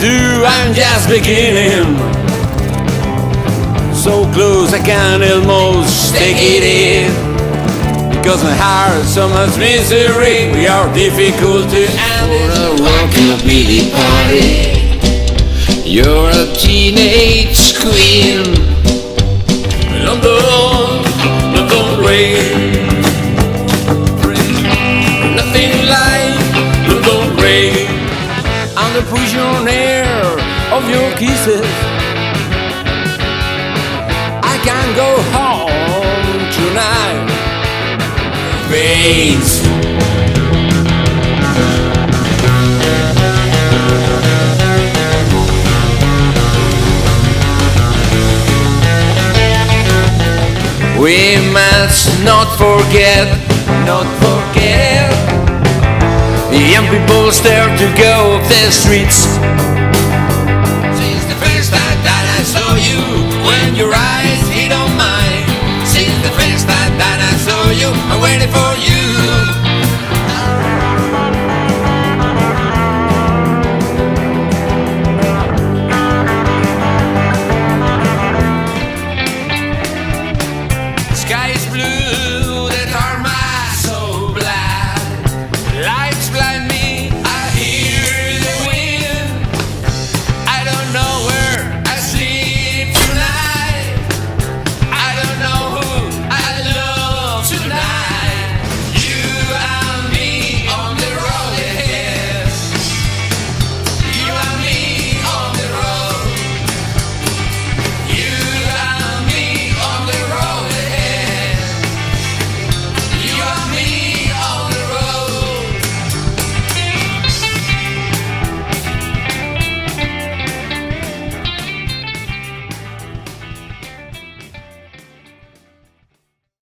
do, I'm just beginning. So close I can almost take it in. Because my heart so much misery, we are difficult to handle. Rockin' a pity party. You're a teenage queen. London prisoner of your kisses. I can go home tonight. Veins. We must not forget, Not forget. The young people stare to go off the streets. Since the first time that I saw you,